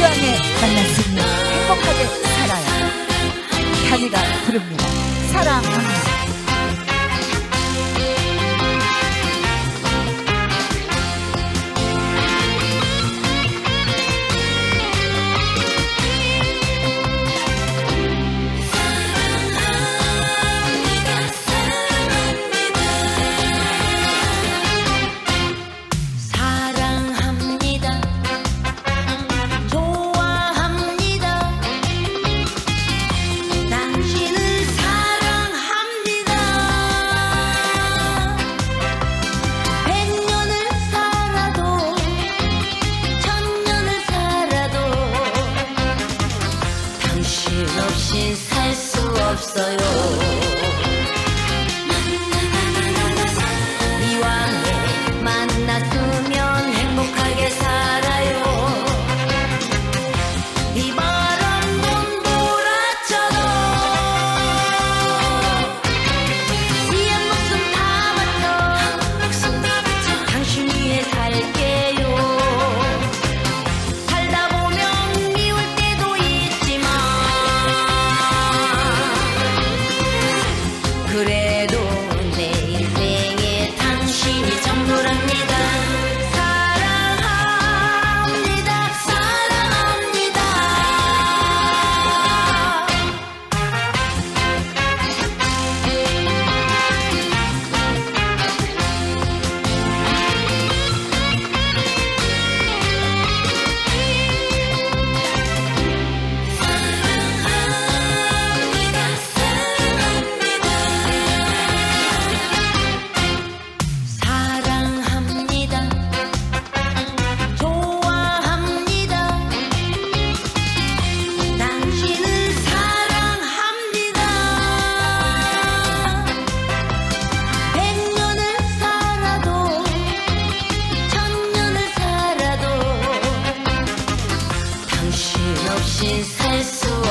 이왕에 만났으니 행복하게 살아요. 다니가 부릅니다. 사랑합니다. She's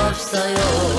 없어요.